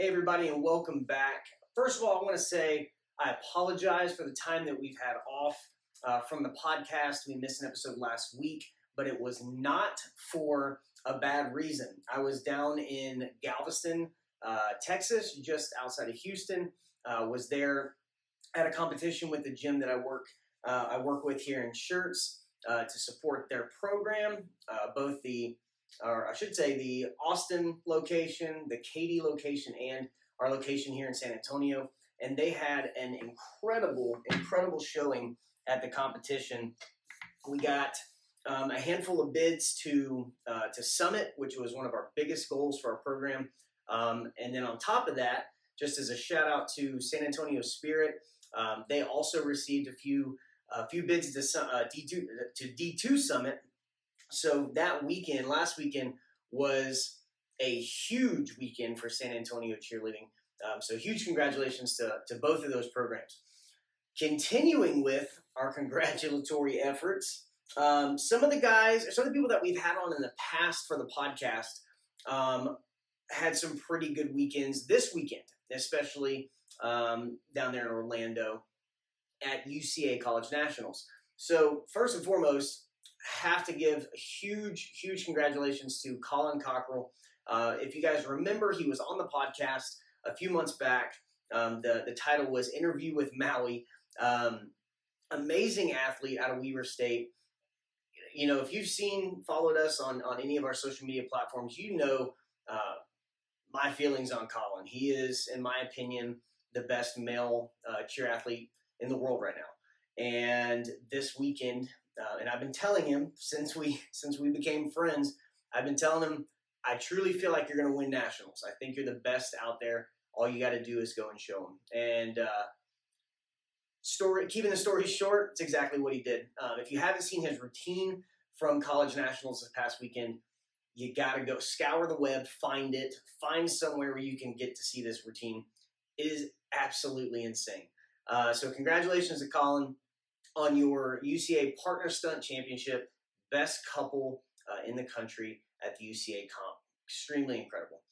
Hey, everybody, and welcome back. First of all, I want to say I apologize for the time that we've had off uh, from the podcast. We missed an episode last week, but it was not for a bad reason. I was down in Galveston, uh, Texas, just outside of Houston. Uh, was there at a competition with the gym that I work uh, I work with here in Schertz uh, to support their program, uh, both the or I should say the Austin location, the Katy location, and our location here in San Antonio. And they had an incredible, incredible showing at the competition. We got um, a handful of bids to uh, to Summit, which was one of our biggest goals for our program. Um, and then on top of that, just as a shout out to San Antonio Spirit, um, they also received a few a few bids to uh, D2 to D2 Summit, so that weekend, last weekend, was a huge weekend for San Antonio cheerleading. Um, so huge congratulations to, to both of those programs. Continuing with our congratulatory efforts, um, some of the guys, some of the people that we've had on in the past for the podcast um, had some pretty good weekends this weekend, especially um, down there in Orlando at UCA College Nationals. So first and foremost, have to give huge, huge congratulations to Colin Cockrell. Uh, if you guys remember, he was on the podcast a few months back. Um, the, the title was Interview with Maui. Um, amazing athlete out of Weber State. You know, if you've seen, followed us on, on any of our social media platforms, you know uh, my feelings on Colin. He is, in my opinion, the best male uh, cheer athlete in the world right now. And this weekend, uh, and I've been telling him since we since we became friends. I've been telling him I truly feel like you're going to win nationals. I think you're the best out there. All you got to do is go and show him. And uh, story, keeping the story short, it's exactly what he did. Um, if you haven't seen his routine from college nationals this past weekend, you got to go scour the web, find it, find somewhere where you can get to see this routine. It is absolutely insane. Uh, so congratulations to Colin on your UCA Partner Stunt Championship, best couple uh, in the country at the UCA comp. Extremely incredible.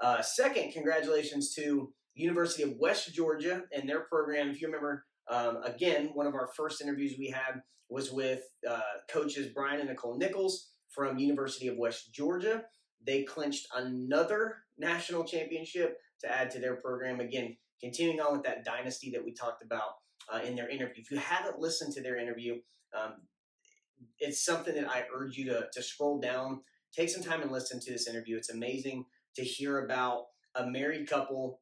Uh, second, congratulations to University of West Georgia and their program. If you remember, um, again, one of our first interviews we had was with uh, coaches Brian and Nicole Nichols from University of West Georgia. They clinched another national championship to add to their program. Again, continuing on with that dynasty that we talked about uh, in their interview. If you haven't listened to their interview, um, it's something that I urge you to, to scroll down, take some time and listen to this interview. It's amazing to hear about a married couple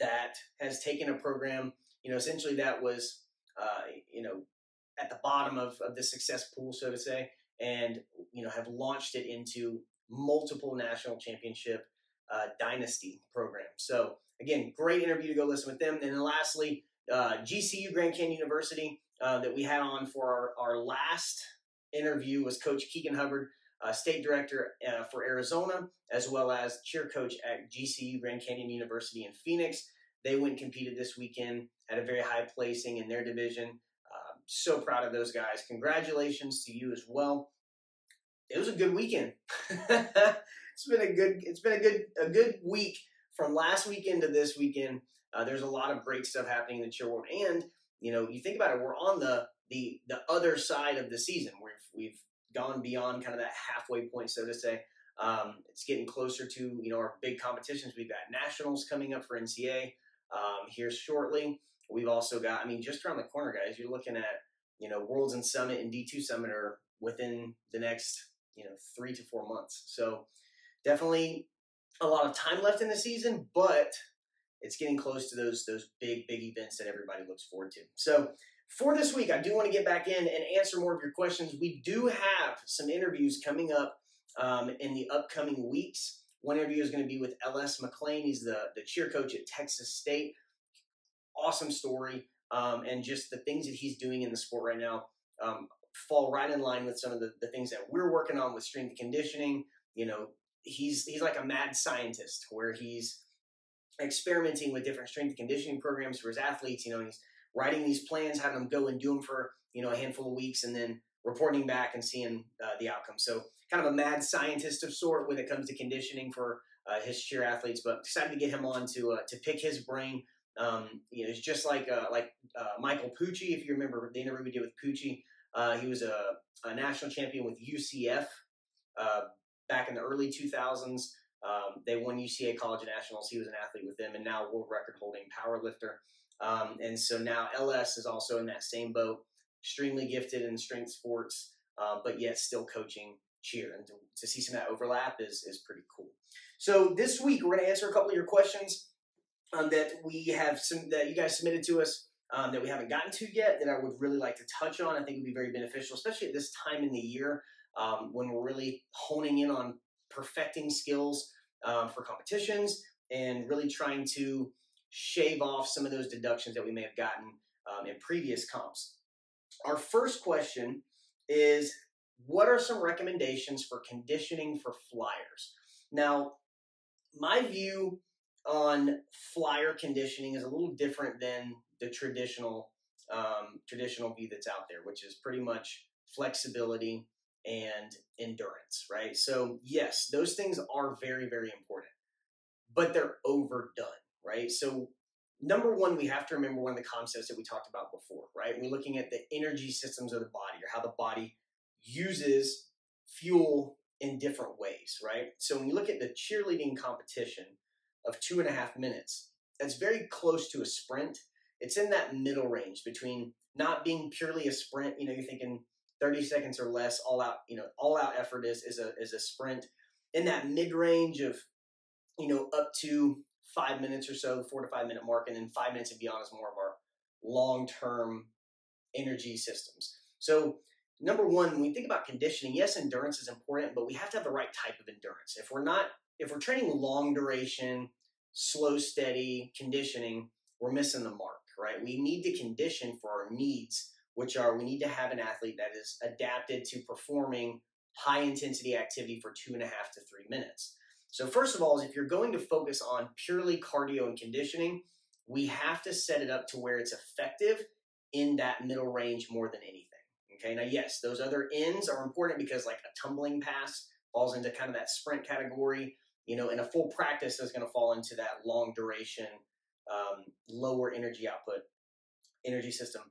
that has taken a program, you know, essentially that was, uh, you know, at the bottom of, of the success pool, so to say, and, you know, have launched it into multiple national championship uh, dynasty programs. So, again, great interview to go listen with them. And then lastly, uh, GCU Grand Canyon University uh, that we had on for our, our last interview was Coach Keegan Hubbard, uh, State Director uh, for Arizona, as well as cheer coach at GCU Grand Canyon University in Phoenix. They went competed this weekend, had a very high placing in their division. Um, so proud of those guys. Congratulations to you as well. It was a good weekend. it's been a good. It's been a good a good week from last weekend to this weekend. Uh, there's a lot of great stuff happening in the cheer world, and you know, you think about it, we're on the the the other side of the season. We've we've gone beyond kind of that halfway point, so to say. Um, it's getting closer to you know our big competitions. We've got nationals coming up for NCA um, here shortly. We've also got, I mean, just around the corner, guys. You're looking at you know Worlds and Summit and D2 Summit are within the next you know three to four months. So definitely a lot of time left in the season, but it's getting close to those those big big events that everybody looks forward to. So for this week, I do want to get back in and answer more of your questions. We do have some interviews coming up um, in the upcoming weeks. One interview is going to be with LS McLean. He's the the cheer coach at Texas State. Awesome story, um, and just the things that he's doing in the sport right now um, fall right in line with some of the, the things that we're working on with strength conditioning. You know, he's he's like a mad scientist where he's experimenting with different strength and conditioning programs for his athletes. You know, he's writing these plans, having them go and do them for you know a handful of weeks, and then reporting back and seeing uh, the outcome. So, kind of a mad scientist of sort when it comes to conditioning for uh, his cheer athletes. But decided to get him on to uh, to pick his brain. Um, you know, it's just like uh, like uh, Michael Pucci, if you remember the interview we did with Pucci. Uh, he was a, a, national champion with UCF back in the early 2000s. Um, they won UCA College Nationals. He was an athlete with them, and now world record holding power lifter. Um, and so now LS is also in that same boat, extremely gifted in strength sports, uh, but yet still coaching cheer. And to, to, see some of that overlap is, is pretty cool. So this week we're going to answer a couple of your questions um, that we have some that you guys submitted to us um, that we haven't gotten to yet that I would really like to touch on. I think would be very beneficial, especially at this time in the year um, when we're really honing in on perfecting skills um, for competitions and really trying to shave off some of those deductions that we may have gotten um, in previous comps. Our first question is what are some recommendations for conditioning for flyers? Now, my view on flyer conditioning is a little different than the traditional um, traditional view that's out there, which is pretty much flexibility and endurance, right? So yes, those things are very, very important, but they're overdone, right? So number one, we have to remember one of the concepts that we talked about before, right? We're looking at the energy systems of the body or how the body uses fuel in different ways, right? So when you look at the cheerleading competition of two and a half minutes, that's very close to a sprint. It's in that middle range between not being purely a sprint, you know, you're thinking 30 seconds or less, all out, you know, all out effort is is a is a sprint. In that mid range of, you know, up to five minutes or so, four to five minute mark, and then five minutes and beyond is more of our long term energy systems. So number one, when we think about conditioning, yes, endurance is important, but we have to have the right type of endurance. If we're not, if we're training long duration, slow, steady conditioning, we're missing the mark, right? We need to condition for our needs which are we need to have an athlete that is adapted to performing high intensity activity for two and a half to three minutes. So, first of all, is if you're going to focus on purely cardio and conditioning, we have to set it up to where it's effective in that middle range more than anything. Okay, now, yes, those other ends are important because, like, a tumbling pass falls into kind of that sprint category, you know, and a full practice is going to fall into that long duration, um, lower energy output energy system.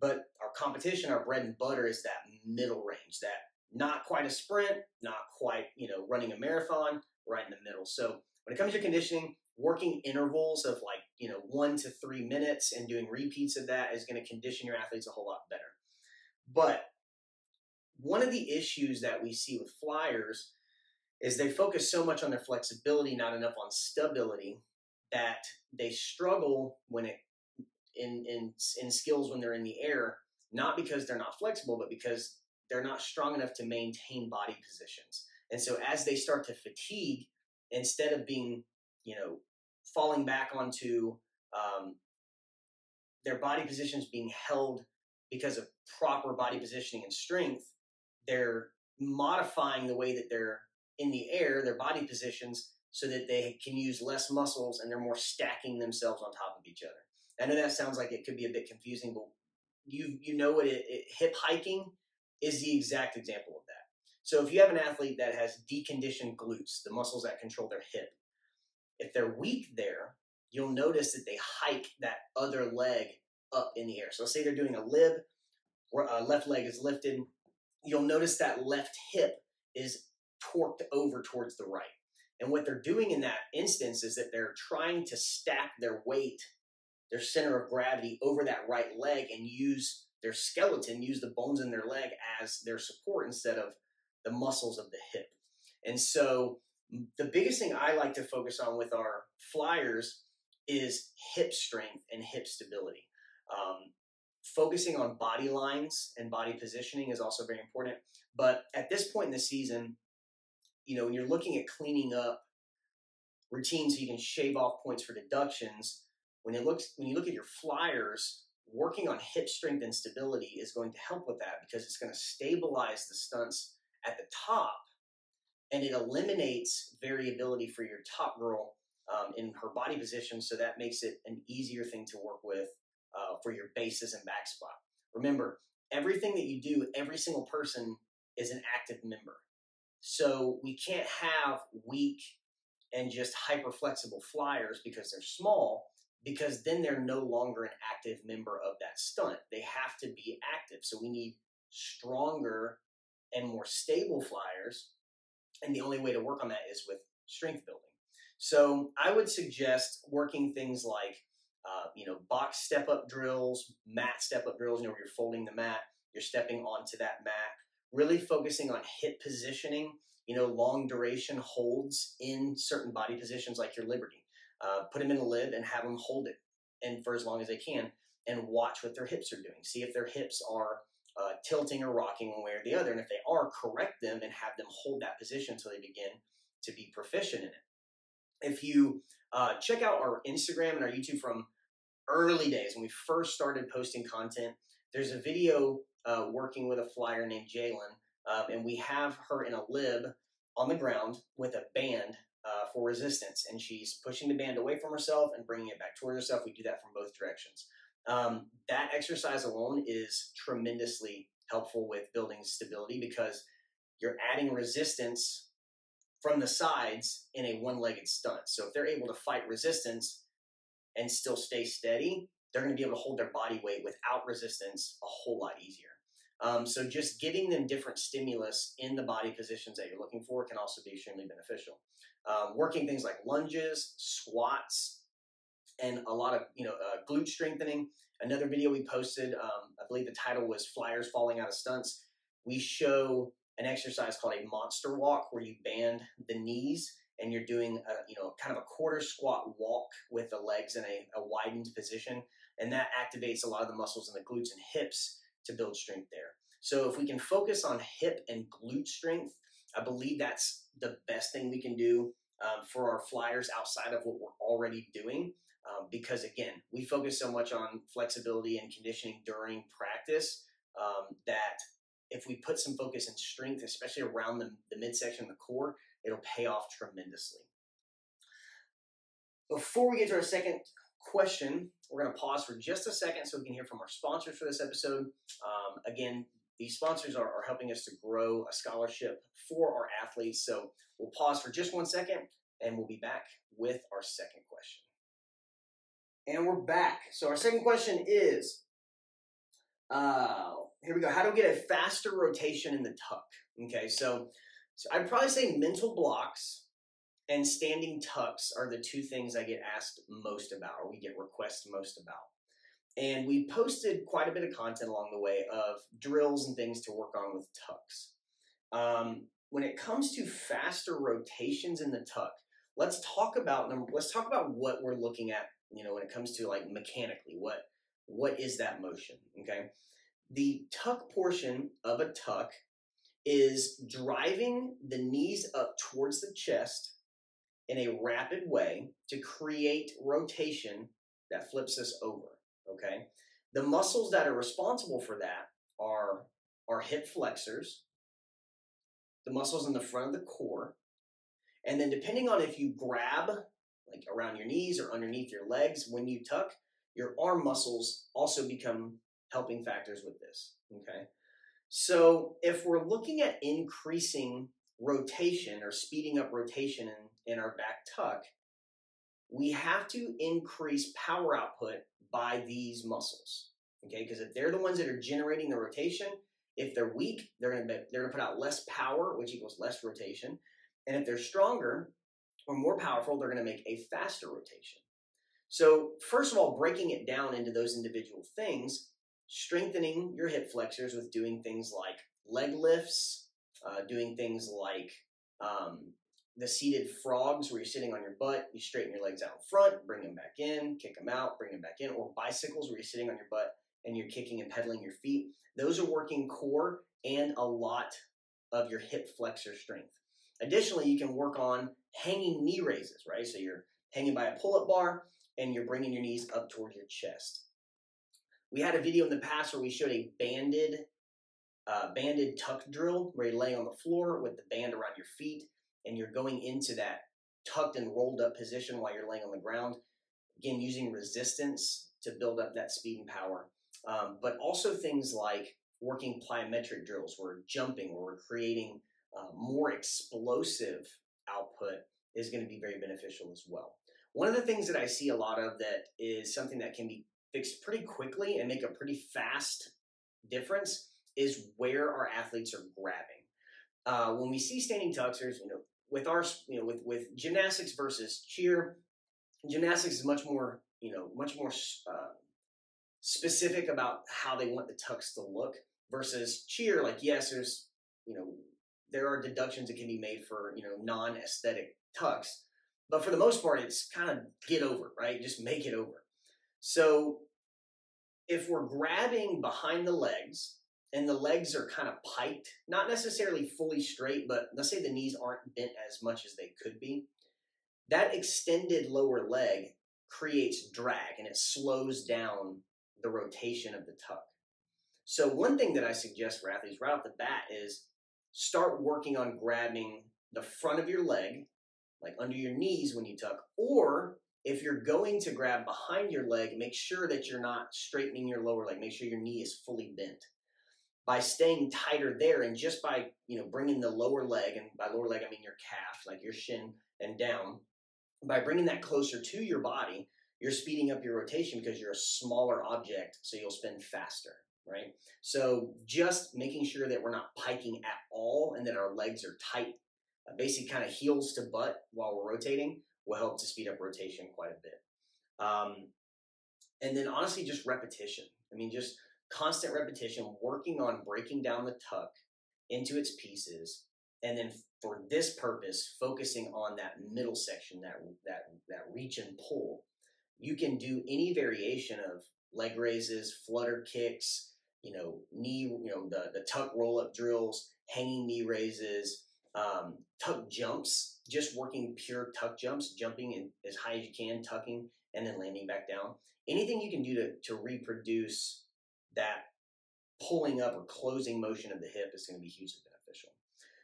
But our competition, our bread and butter is that middle range, that not quite a sprint, not quite, you know, running a marathon, right in the middle. So when it comes to conditioning, working intervals of like, you know, one to three minutes and doing repeats of that is going to condition your athletes a whole lot better. But one of the issues that we see with flyers is they focus so much on their flexibility, not enough on stability, that they struggle when it in, in, in skills when they're in the air, not because they're not flexible, but because they're not strong enough to maintain body positions. And so as they start to fatigue, instead of being, you know, falling back onto um, their body positions being held because of proper body positioning and strength, they're modifying the way that they're in the air, their body positions, so that they can use less muscles and they're more stacking themselves on top of each other. I know that sounds like it could be a bit confusing, but you you know what it, it, hip hiking is the exact example of that. So if you have an athlete that has deconditioned glutes, the muscles that control their hip, if they're weak there, you'll notice that they hike that other leg up in the air. So let's say they're doing a lib, uh, left leg is lifted. You'll notice that left hip is torqued over towards the right. And what they're doing in that instance is that they're trying to stack their weight their center of gravity over that right leg and use their skeleton, use the bones in their leg as their support instead of the muscles of the hip. And so the biggest thing I like to focus on with our flyers is hip strength and hip stability. Um, focusing on body lines and body positioning is also very important. But at this point in the season, you know, when you're looking at cleaning up routines so you can shave off points for deductions, when it looks when you look at your flyers, working on hip strength and stability is going to help with that because it's going to stabilize the stunts at the top and it eliminates variability for your top girl um, in her body position so that makes it an easier thing to work with uh, for your bases and back spot remember everything that you do every single person is an active member. So we can't have weak and just hyper flexible flyers because they're small because then they're no longer an active member of that stunt. They have to be active. So we need stronger and more stable flyers. And the only way to work on that is with strength building. So I would suggest working things like, uh, you know, box step up drills, mat step up drills, you know, where you're folding the mat, you're stepping onto that mat, really focusing on hip positioning, you know, long duration holds in certain body positions like your Liberty. Uh, put them in a lib and have them hold it and for as long as they can and watch what their hips are doing. See if their hips are uh, tilting or rocking one way or the other. And if they are, correct them and have them hold that position until they begin to be proficient in it. If you uh, check out our Instagram and our YouTube from early days when we first started posting content, there's a video uh, working with a flyer named Jalen, um, and we have her in a lib on the ground with a band uh, for resistance, and she's pushing the band away from herself and bringing it back towards herself. We do that from both directions. Um, that exercise alone is tremendously helpful with building stability because you're adding resistance from the sides in a one-legged stunt. So if they're able to fight resistance and still stay steady, they're going to be able to hold their body weight without resistance a whole lot easier. Um, so just giving them different stimulus in the body positions that you're looking for can also be extremely beneficial. Um, working things like lunges, squats, and a lot of you know uh, glute strengthening. Another video we posted, um, I believe the title was "Flyers Falling Out of Stunts." We show an exercise called a monster walk, where you band the knees and you're doing a you know kind of a quarter squat walk with the legs in a, a widened position, and that activates a lot of the muscles in the glutes and hips to build strength there. So if we can focus on hip and glute strength, I believe that's the best thing we can do um, for our flyers outside of what we're already doing. Um, because again, we focus so much on flexibility and conditioning during practice um, that if we put some focus and strength, especially around the, the midsection the core, it'll pay off tremendously. Before we get to our second question, we're going to pause for just a second so we can hear from our sponsors for this episode. Um, again, these sponsors are, are helping us to grow a scholarship for our athletes. So we'll pause for just one second and we'll be back with our second question. And we're back. So our second question is uh, here we go. How to get a faster rotation in the tuck. Okay, so, so I'd probably say mental blocks and standing tucks are the two things I get asked most about, or we get requests most about. And we posted quite a bit of content along the way of drills and things to work on with tucks. Um, when it comes to faster rotations in the tuck, let's talk about let's talk about what we're looking at. You know, when it comes to like mechanically, what what is that motion? Okay, the tuck portion of a tuck is driving the knees up towards the chest in a rapid way to create rotation that flips us over. Okay. The muscles that are responsible for that are our hip flexors, the muscles in the front of the core, and then depending on if you grab like around your knees or underneath your legs when you tuck, your arm muscles also become helping factors with this. Okay. So if we're looking at increasing rotation or speeding up rotation in, in our back tuck, we have to increase power output by these muscles. Okay, because if they're the ones that are generating the rotation, if they're weak, they're gonna be, they're gonna put out less power, which equals less rotation. And if they're stronger or more powerful, they're gonna make a faster rotation. So first of all, breaking it down into those individual things, strengthening your hip flexors with doing things like leg lifts, uh, doing things like um, the seated frogs where you're sitting on your butt, you straighten your legs out front, bring them back in, kick them out, bring them back in, or bicycles where you're sitting on your butt and you're kicking and pedaling your feet. Those are working core and a lot of your hip flexor strength. Additionally, you can work on hanging knee raises, right? So you're hanging by a pull up bar and you're bringing your knees up towards your chest. We had a video in the past where we showed a banded uh, banded tuck drill where you lay on the floor with the band around your feet and you're going into that tucked and rolled up position while you're laying on the ground. Again, using resistance to build up that speed and power. Um, but also things like working plyometric drills, where we're jumping, where we're creating uh, more explosive output is going to be very beneficial as well. One of the things that I see a lot of that is something that can be fixed pretty quickly and make a pretty fast difference is where our athletes are grabbing. Uh, when we see standing tucks, you know, with our, you know, with with gymnastics versus cheer, gymnastics is much more, you know, much more uh, specific about how they want the tucks to look versus cheer. Like, yes, there's, you know, there are deductions that can be made for, you know, non-aesthetic tucks, but for the most part, it's kind of get over, right? Just make it over. So if we're grabbing behind the legs and the legs are kind of piked, not necessarily fully straight, but let's say the knees aren't bent as much as they could be, that extended lower leg creates drag and it slows down the rotation of the tuck. So one thing that I suggest for athletes right off the bat is start working on grabbing the front of your leg, like under your knees when you tuck, or if you're going to grab behind your leg, make sure that you're not straightening your lower leg. Make sure your knee is fully bent. By staying tighter there and just by, you know, bringing the lower leg, and by lower leg I mean your calf, like your shin and down, by bringing that closer to your body, you're speeding up your rotation because you're a smaller object, so you'll spin faster, right? So just making sure that we're not piking at all and that our legs are tight, uh, basically kind of heels to butt while we're rotating will help to speed up rotation quite a bit. Um, and then honestly, just repetition. I mean, just constant repetition, working on breaking down the tuck into its pieces, and then for this purpose, focusing on that middle section, that that that reach and pull. You can do any variation of leg raises, flutter kicks, you know, knee, you know, the the tuck roll up drills, hanging knee raises, um, tuck jumps, just working pure tuck jumps, jumping in, as high as you can, tucking, and then landing back down. Anything you can do to, to reproduce that pulling up or closing motion of the hip is going to be hugely beneficial.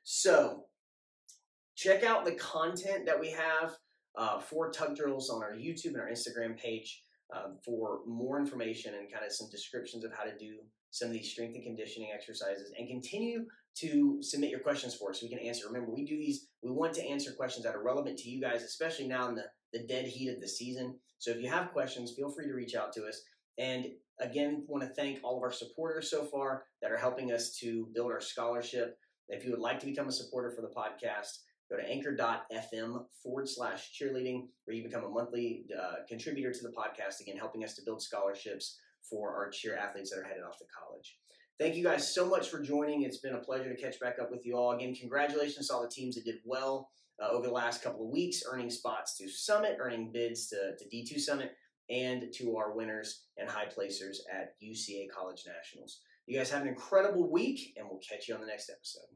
So, check out the content that we have uh, for tuck drills on our YouTube and our Instagram page um, for more information and kind of some descriptions of how to do some of these strength and conditioning exercises and continue to submit your questions for us so we can answer. Remember, we do these, we want to answer questions that are relevant to you guys, especially now in the, the dead heat of the season. So if you have questions, feel free to reach out to us. And again, want to thank all of our supporters so far that are helping us to build our scholarship. If you would like to become a supporter for the podcast, go to anchor.fm forward slash cheerleading, where you become a monthly uh, contributor to the podcast, again, helping us to build scholarships for our cheer athletes that are headed off to college. Thank you guys so much for joining. It's been a pleasure to catch back up with you all. Again, congratulations to all the teams that did well uh, over the last couple of weeks, earning spots to Summit, earning bids to, to D2 Summit, and to our winners and high placers at UCA College Nationals. You guys have an incredible week, and we'll catch you on the next episode.